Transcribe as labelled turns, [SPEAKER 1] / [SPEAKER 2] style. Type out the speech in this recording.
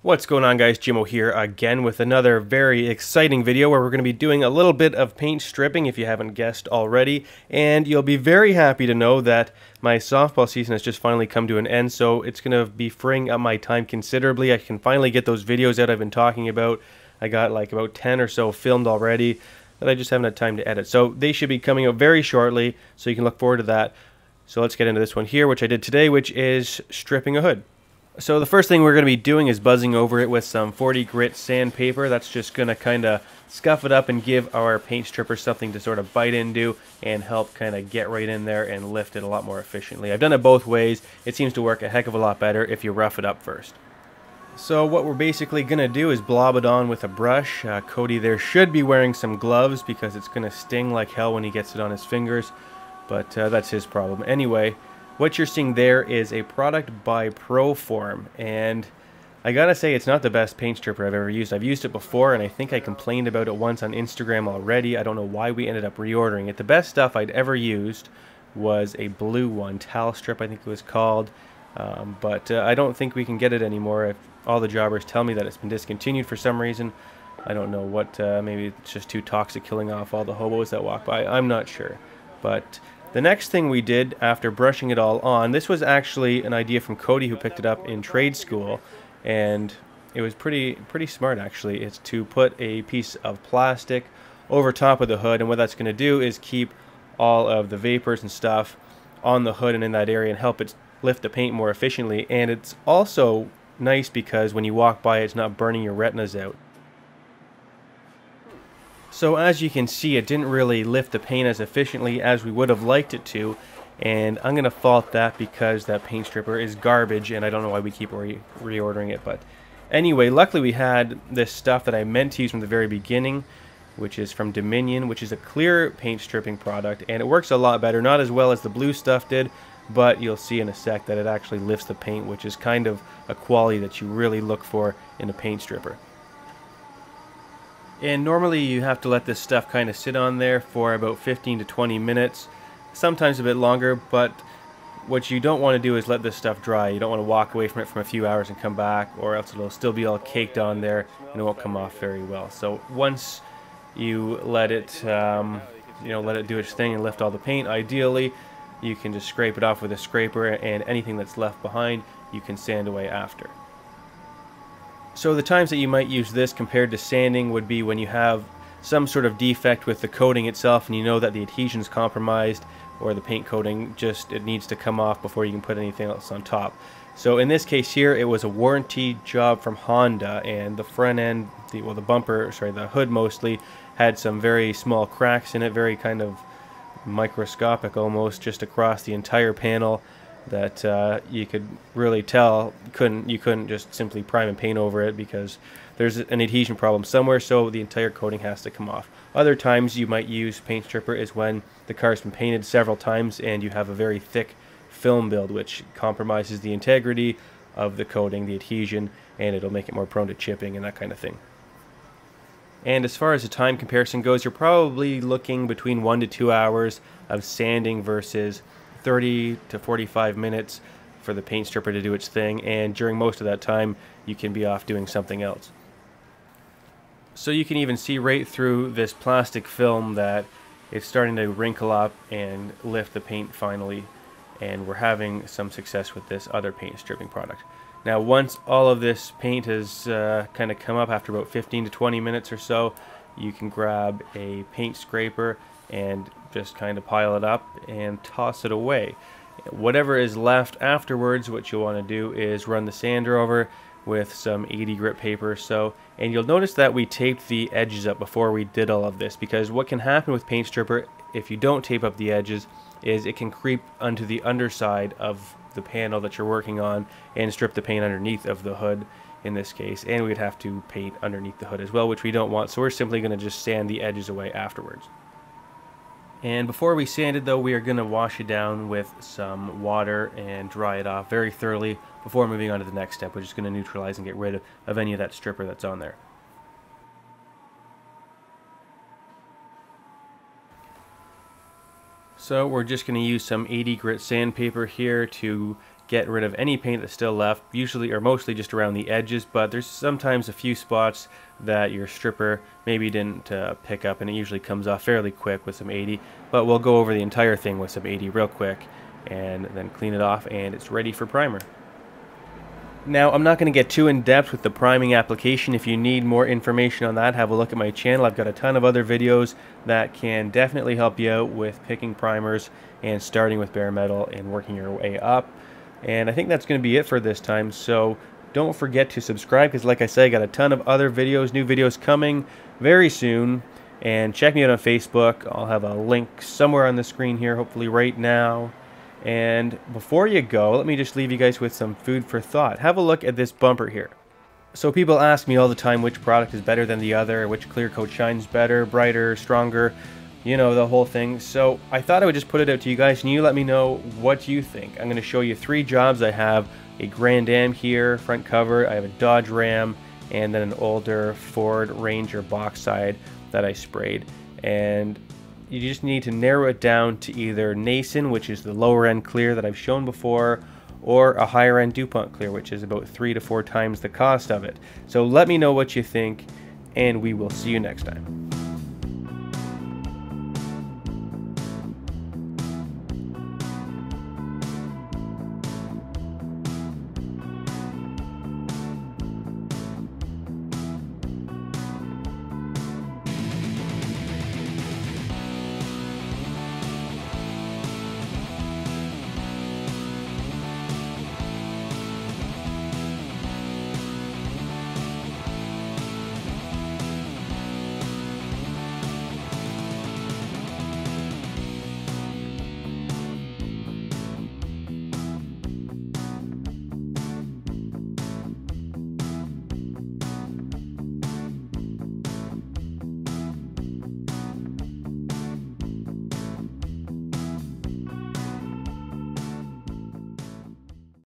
[SPEAKER 1] What's going on guys, Jimmo here again with another very exciting video where we're going to be doing a little bit of paint stripping if you haven't guessed already and you'll be very happy to know that my softball season has just finally come to an end so it's going to be freeing up my time considerably. I can finally get those videos out I've been talking about. I got like about 10 or so filmed already that I just haven't had time to edit. So they should be coming out very shortly so you can look forward to that. So let's get into this one here which I did today which is stripping a hood. So the first thing we're going to be doing is buzzing over it with some 40 grit sandpaper. That's just going to kind of scuff it up and give our paint stripper something to sort of bite into and help kind of get right in there and lift it a lot more efficiently. I've done it both ways. It seems to work a heck of a lot better if you rough it up first. So what we're basically going to do is blob it on with a brush. Uh, Cody there should be wearing some gloves because it's going to sting like hell when he gets it on his fingers. But uh, that's his problem. Anyway, what you're seeing there is a product by Pro-Form, and I gotta say it's not the best paint stripper I've ever used. I've used it before, and I think I complained about it once on Instagram already. I don't know why we ended up reordering it. The best stuff I'd ever used was a blue one, Tal Strip I think it was called, um, but uh, I don't think we can get it anymore. If all the jobbers tell me that it's been discontinued for some reason, I don't know what, uh, maybe it's just too toxic killing off all the hobos that walk by. I'm not sure, but the next thing we did after brushing it all on, this was actually an idea from Cody who picked it up in trade school, and it was pretty pretty smart actually. It's to put a piece of plastic over top of the hood, and what that's going to do is keep all of the vapors and stuff on the hood and in that area and help it lift the paint more efficiently. And it's also nice because when you walk by, it's not burning your retinas out. So as you can see, it didn't really lift the paint as efficiently as we would have liked it to. And I'm going to fault that because that paint stripper is garbage and I don't know why we keep re reordering it. But anyway, luckily we had this stuff that I meant to use from the very beginning, which is from Dominion, which is a clear paint stripping product. And it works a lot better, not as well as the blue stuff did, but you'll see in a sec that it actually lifts the paint, which is kind of a quality that you really look for in a paint stripper. And normally you have to let this stuff kind of sit on there for about 15 to 20 minutes, sometimes a bit longer, but what you don't want to do is let this stuff dry. You don't want to walk away from it for a few hours and come back, or else it'll still be all caked on there and it won't come off very well. So once you let it, um, you know, let it do its thing and lift all the paint, ideally you can just scrape it off with a scraper and anything that's left behind you can sand away after. So the times that you might use this compared to sanding would be when you have some sort of defect with the coating itself and you know that the adhesion is compromised or the paint coating just it needs to come off before you can put anything else on top. So in this case here it was a warranty job from Honda and the front end, the, well the bumper, sorry the hood mostly had some very small cracks in it, very kind of microscopic almost just across the entire panel that uh, you could really tell couldn't you couldn't just simply prime and paint over it because there's an adhesion problem somewhere so the entire coating has to come off. Other times you might use paint stripper is when the car's been painted several times and you have a very thick film build which compromises the integrity of the coating the adhesion and it'll make it more prone to chipping and that kind of thing. And as far as the time comparison goes you're probably looking between one to two hours of sanding versus 30 to 45 minutes for the paint stripper to do its thing, and during most of that time, you can be off doing something else. So you can even see right through this plastic film that it's starting to wrinkle up and lift the paint finally, and we're having some success with this other paint stripping product. Now once all of this paint has uh, kind of come up after about 15 to 20 minutes or so, you can grab a paint scraper and just kind of pile it up and toss it away. Whatever is left afterwards, what you'll want to do is run the sander over with some 80 grit paper. So and you'll notice that we taped the edges up before we did all of this because what can happen with paint stripper if you don't tape up the edges is it can creep onto the underside of the panel that you're working on and strip the paint underneath of the hood in this case and we'd have to paint underneath the hood as well which we don't want. So we're simply going to just sand the edges away afterwards and before we sand it though, we are going to wash it down with some water and dry it off very thoroughly before moving on to the next step, which is going to neutralize and get rid of, of any of that stripper that's on there. So we're just going to use some 80 grit sandpaper here to get rid of any paint that's still left, usually or mostly just around the edges, but there's sometimes a few spots that your stripper maybe didn't uh, pick up and it usually comes off fairly quick with some 80, but we'll go over the entire thing with some 80 real quick and then clean it off and it's ready for primer. Now, I'm not going to get too in-depth with the priming application. If you need more information on that, have a look at my channel. I've got a ton of other videos that can definitely help you out with picking primers and starting with bare metal and working your way up. And I think that's going to be it for this time. So don't forget to subscribe because like I said, I got a ton of other videos, new videos coming very soon. And check me out on Facebook. I'll have a link somewhere on the screen here, hopefully right now. And before you go, let me just leave you guys with some food for thought. Have a look at this bumper here. So people ask me all the time which product is better than the other, which clear coat shines better, brighter, stronger, you know, the whole thing. So I thought I would just put it out to you guys and you let me know what you think. I'm going to show you three jobs. I have a Grand Am here, front cover. I have a Dodge Ram and then an older Ford Ranger box side that I sprayed. And you just need to narrow it down to either Nason, which is the lower end clear that I've shown before, or a higher end DuPont clear, which is about three to four times the cost of it. So let me know what you think, and we will see you next time.